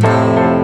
Bye.